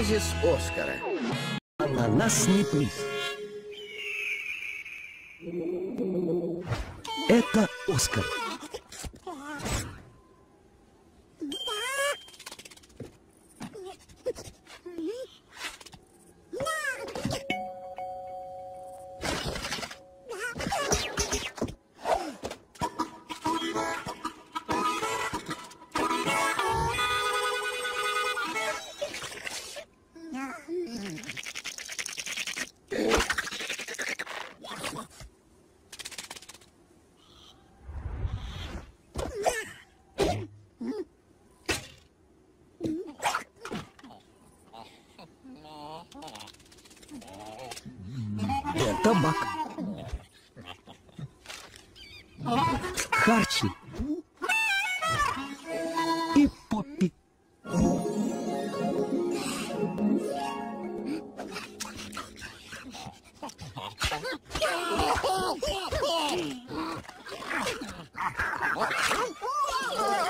Оазис Оскара. Ананасный приз. Это Оскар. табак. Харчи и Поппи. Oh!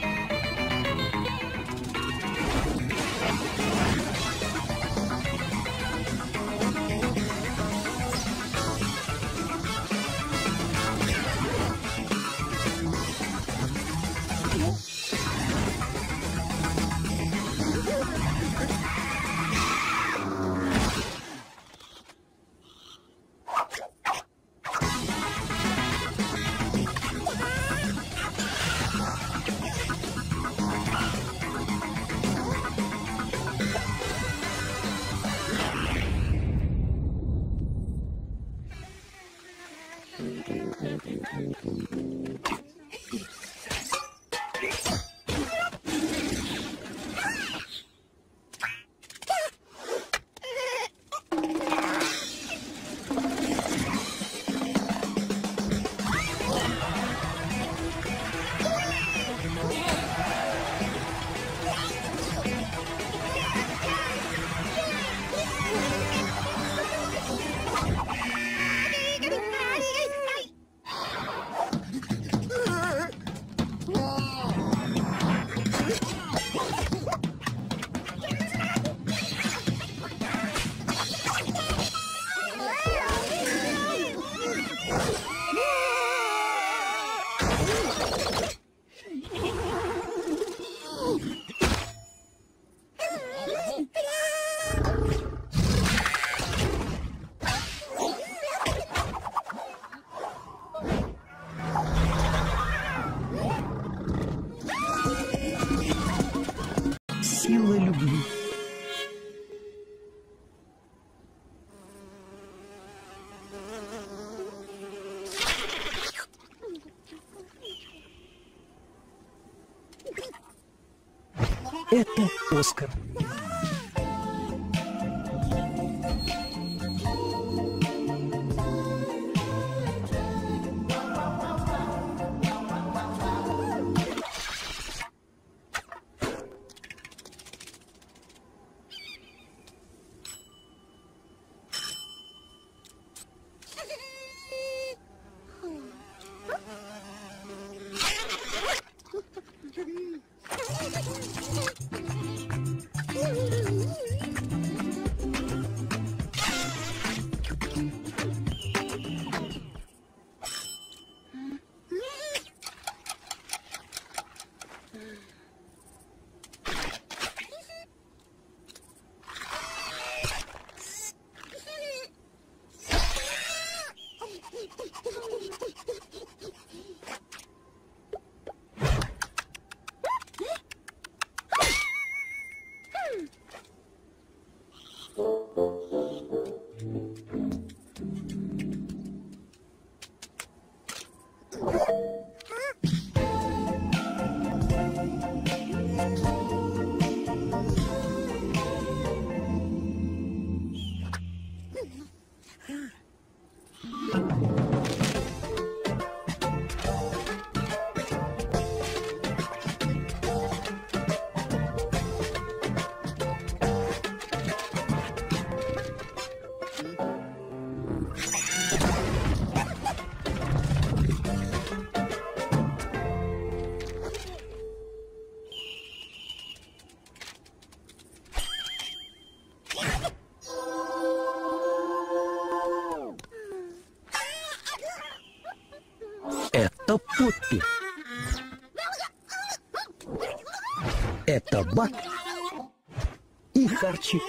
Thank you. Это Оскар. Это Поппи. Это Бак и Харчи.